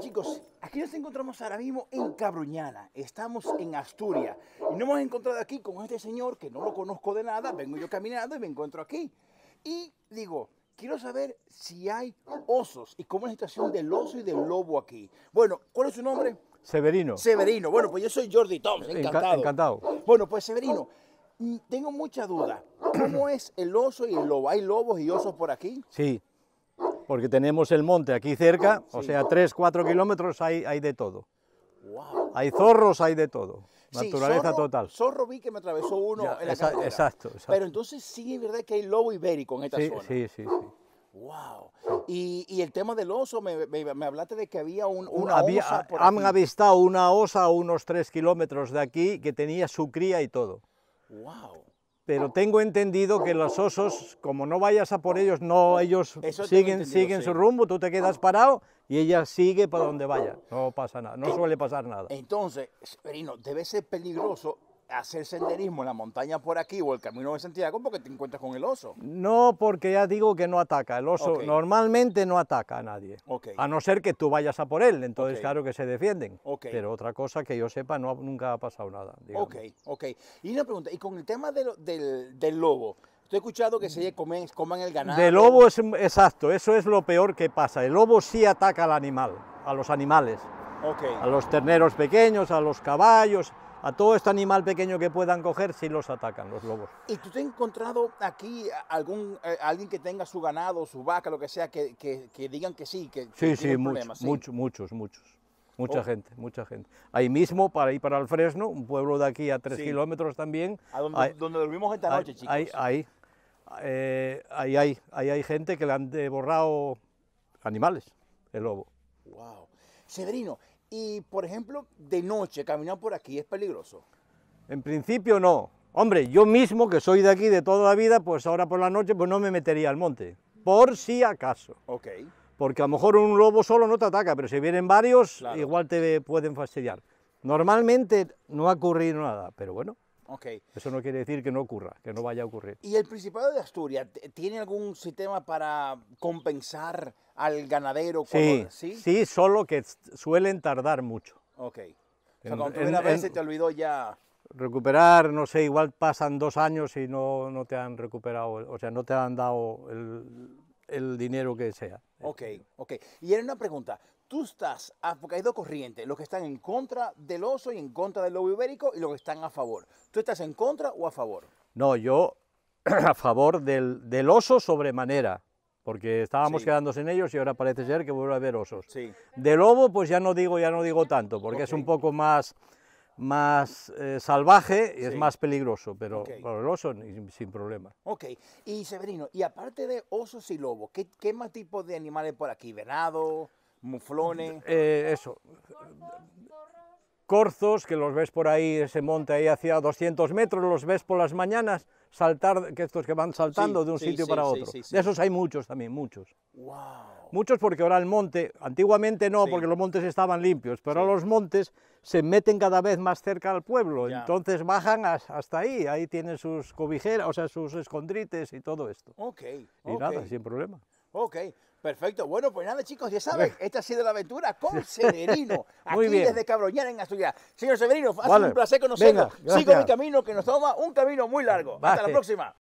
chicos, aquí nos encontramos ahora mismo en Cabruñana. Estamos en Asturias. Y nos hemos encontrado aquí con este señor que no lo conozco de nada. Vengo yo caminando y me encuentro aquí. Y digo, quiero saber si hay osos y cómo es la situación del oso y del lobo aquí. Bueno, ¿cuál es su nombre? Severino. Severino. Bueno, pues yo soy Jordi Toms, Enca- encantado. encantado. Bueno, pues Severino, tengo mucha duda. ¿Cómo es el oso y el lobo? ¿Hay lobos y osos por aquí? Sí, porque tenemos el monte aquí cerca, o Sí. sea, 3, 4 kilómetros hay, hay de todo. Wow. Hay zorros, hay de todo. Sí, Naturaleza zorro- total. Zorro vi que me atravesó uno Ya, en la carretera. exacto, exacto. Pero entonces sí es verdad que hay lobo ibérico en esta Sí, zona. sí, sí, sí. Wow. Y, y el tema del oso, me, me- me hablaste de que había un, una Había- osa por han aquí. avistado una osa a unos 3 kilómetros de aquí que tenía su cría y todo. Wow. Pero tengo entendido que los osos, como no vayas a por ellos, no, ellos Eso siguen, siguen sí. su rumbo, tú te quedas parado y ella sigue para donde vaya. No pasa nada, no suele pasar nada. Entonces, Severino, debe ser peligroso hacer senderismo en la montaña por aquí o el camino de Santiago porque te encuentras con el oso. No, porque ya digo que no ataca. El oso Ok. normalmente no ataca a nadie. Ok. A no ser que tú vayas a por él, entonces Ok. claro que se defienden. Pero otra cosa que yo sepa, no, nunca ha pasado nada. digamos. Ok, ok. Y una pregunta, y con el tema de lo- del, del lobo, ¿tú has escuchado que se comen, coman el ganado? De lobo es exacto, eso es lo peor que pasa. El lobo sí ataca al animal, a los animales, a los terneros pequeños, a los caballos, a todo este animal pequeño que puedan coger, sí los atacan los lobos. ¿Y tú te has encontrado aquí algún eh, alguien que tenga su ganado, su vaca, lo que sea, que, que- que digan que sí, que, Sí, sí, mucho- sí? muchos, muchos, muchos. Mucha Oh. gente, mucha gente. Ahí mismo, para ir para el Fresno, un pueblo de aquí a tres Sí. kilómetros también. A donde, hay- donde dormimos esta noche, hay- chicos. hay- hay, eh, ahí hay, ahí hay gente que le han devorado animales, el lobo. Wow. Severino, y por ejemplo, de noche caminar por aquí es peligroso. En principio no. Hombre, yo mismo, que soy de aquí de toda la vida, pues ahora por la noche pues no me metería al monte, por si acaso. Ok. Porque a lo mejor un lobo solo no te ataca, pero si vienen varios, Claro. igual te pueden fastidiar. Normalmente no ha ocurrido nada, pero bueno, Ok. eso no quiere decir que no ocurra, que no vaya a ocurrir. ¿Y el Principado de Asturias tiene algún sistema para compensar al ganadero? Sí, ¿Sí? sí, solo que suelen tardar mucho. Ok. O sea, En- cuando en- ver, en- se te olvidó ya. Recuperar, no sé, igual pasan dos años y no, no te han recuperado, o sea, no te han dado el, el dinero que sea. Ok, ok. Y era una pregunta. Tú estás, a, porque hay dos corrientes, los que están en contra del oso y en contra del lobo ibérico y los que están a favor. ¿Tú estás en contra o a favor? No, yo a favor del, del oso sobremanera, porque estábamos Sí. quedando sin ellos y ahora parece ser que vuelve a haber osos. Sí. De lobo, pues ya no digo, ya no digo tanto, porque es un poco más, más eh, salvaje y es Sí. más peligroso, pero Ok. pero el oso ni- sin problema. Ok. Y Severino, y aparte de osos y lobos, ¿qué, qué más tipo de animales por aquí? ¿Venado? ¿Muflones? Eh, eso. Corzos, que los ves por ahí, ese monte ahí hacia 200 metros, los ves por las mañanas saltar, que estos que van saltando Sí, de un sí, sitio sí, para otro. sí, sí. De esos hay muchos también, muchos. ¡Wow! Muchos porque ahora el monte, antiguamente no, porque los montes estaban limpios, pero ahora los montes se meten cada vez más cerca al pueblo, Ya. entonces bajan as- hasta ahí, ahí tienen sus cobijeras, o sea, sus escondrites y todo esto. Ok. Y nada, sin problema. Ok, perfecto. Bueno, pues nada, chicos, ya saben, esta ha sido la aventura con Severino, Muy aquí bien. desde Cabroñana, en Asturias. Señor Severino, ha sido Vale, un placer conocerlo. venga, Sigo mi camino, que nos toma un camino muy largo. Hasta la próxima.